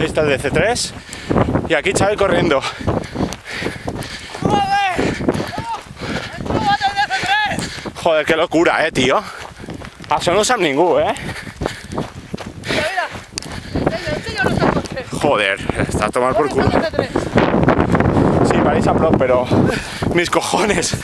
Ahí está el de C3. Y aquí Xavi corriendo. Joder, qué locura, eh, tío. Ah, Això no ho sap ningú, eh? Joder, está a tomar por culo. Sí, París a pero mis cojones.